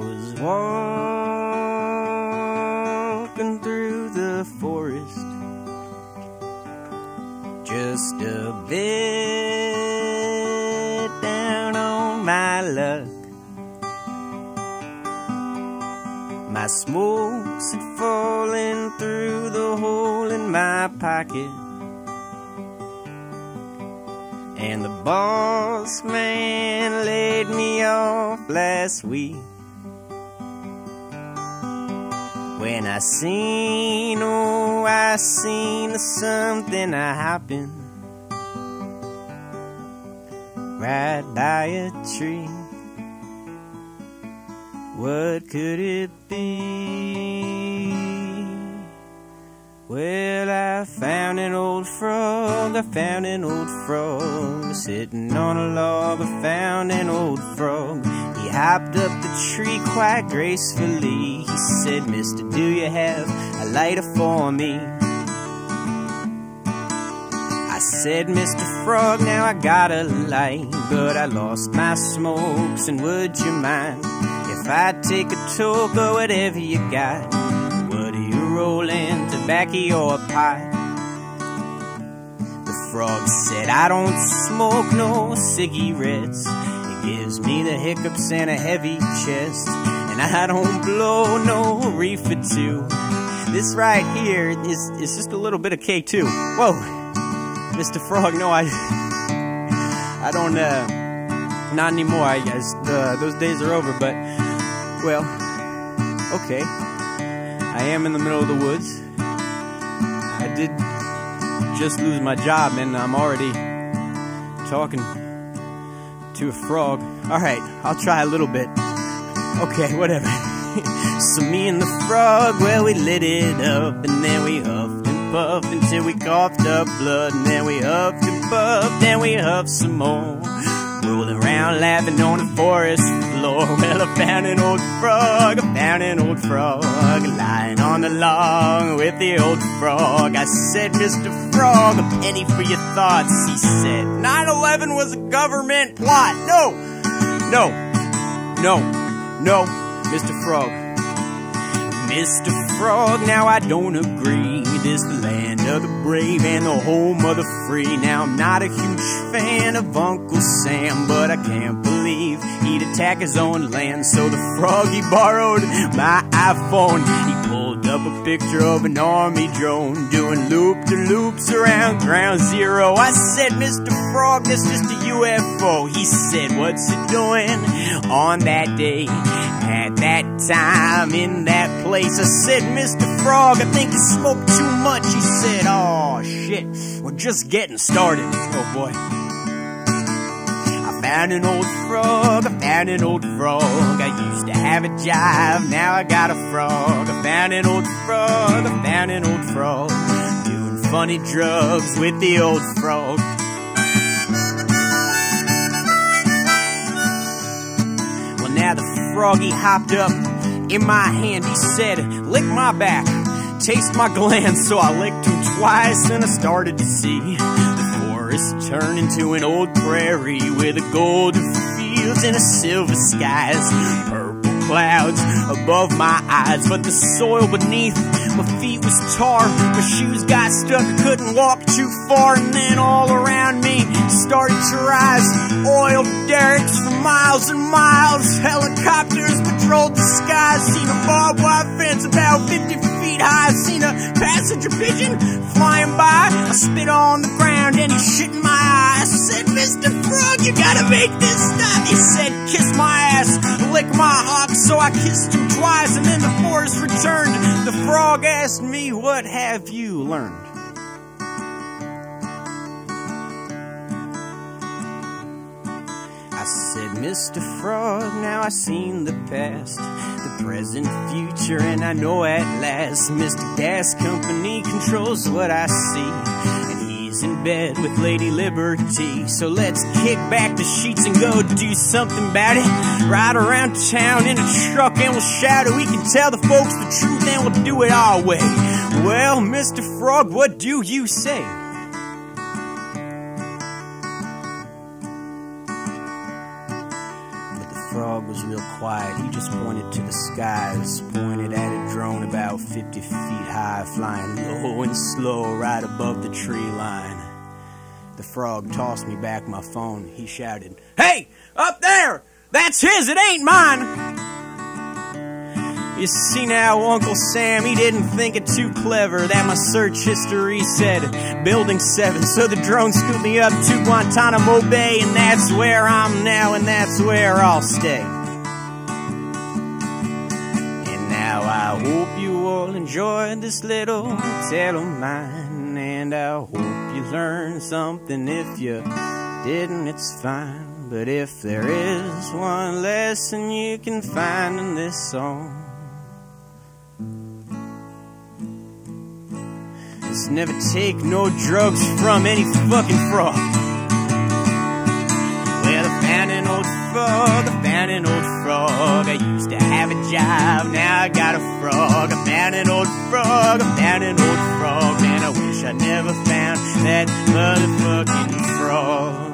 Was walking through the forest just a bit down on my luck. My smokes had fallen through the hole in my pocket. And the boss man laid me off last week. When I seen, oh, I seen something a hopping right by a tree. What could it be? Well, I found an old frog, I found an old frog sitting on a log. I found an old frog. Hopped up the tree quite gracefully. He said, Mister, do you have a lighter for me? I said, Mr. Frog, now I got a light, but I lost my smokes, and would you mind if I take a toke or whatever you got? What are you rolling, tobacco or pipe? The frog said, I don't smoke no cigarettes. Gives me the hiccups and a heavy chest. And I don't blow no reefer too. This right here is, is just a little bit of K2. Whoa, Mr. Frog, no, I, I don't, uh, not anymore. I guess uh, those days are over, but, well, okay. I am in the middle of the woods. I did just lose my job, and I'm already talking to a frog. Alright, I'll try a little bit. Okay, whatever. so me and the frog, well, we lit it up, and then we huffed and puffed until we coughed up blood, and then we huffed and puffed, then we huffed some more. Rolling around laughing on the forest floor. Well, I found an old frog, I found an old frog lying on the log with the old frog. I said, Mr. Frog, a penny for your thoughts. He said, 9 11 was a government plot. No, no, no, no, Mr. Frog. Mr. Frog, now I don't agree. This the land of the brave and the home of the free. Now I'm not a huge fan of Uncle Sam, but I can't believe he'd attack his own land. So the frog he borrowed my iPhone. He pulled up a picture of an army drone doing loop de loops around ground zero. I said, Mr. Frog, that's just a UFO. He said, What's it doing on that day? At that time, in that place, I said, Mr. Frog, I think you smoked too much. He said, Oh shit, we're just getting started. Oh boy. I found an old frog, I found an old frog. I used have a jive, now I got a frog. I found an old frog, I found an old frog. Doing funny drugs with the old frog. Well, now the froggy hopped up in my hand. He said, Lick my back, taste my glands. So I licked him twice and I started to see the forest turn into an old prairie with a golden fields and a silver skies. Clouds above my eyes, but the soil beneath my feet was tar. My shoes got stuck, I couldn't walk too far, and then all around me started to rise oil derricks for miles and miles. Helicopters patrolled the skies, seen a barbed wire fence about 50 feet high, seen a passenger pigeon flying by. I spit on the ground and he shit in my eye. I said, Mr. Frog, you gotta make this stop. He said, kiss my ass, lick my hop. So I kissed him twice and then the forest returned. The frog asked me, what have you learned? I said, Mr. Frog, now I've seen the past, the present, future, and I know at last Mr. Gas Company controls what I see. In bed with Lady Liberty. So let's kick back the sheets and go do something about it. Ride around town in a truck and we'll shout it. We can tell the folks the truth and we'll do it our way. Well, Mr. Frog, what do you say? Frog was real quiet. He just pointed to the skies, pointed at a drone about 50 feet high, flying low and slow right above the tree line. The frog tossed me back my phone. He shouted, Hey, up there! That's his, it ain't mine! You see now, Uncle Sam, he didn't think it too clever that my search history said Building 7. So the drone scooped me up to Guantanamo Bay, and that's where I'm now, and that's where I'll stay. And now I hope you all enjoyed this little tale of mine, and I hope you learned something. If you didn't, it's fine. But if there is one lesson you can find in this song, It's never take no drugs from any fucking frog. Well, I found an old frog, I found an old frog. I used to have a job, now I got a frog. I found an old frog, I found an old frog. Man, I wish I never found that motherfucking frog.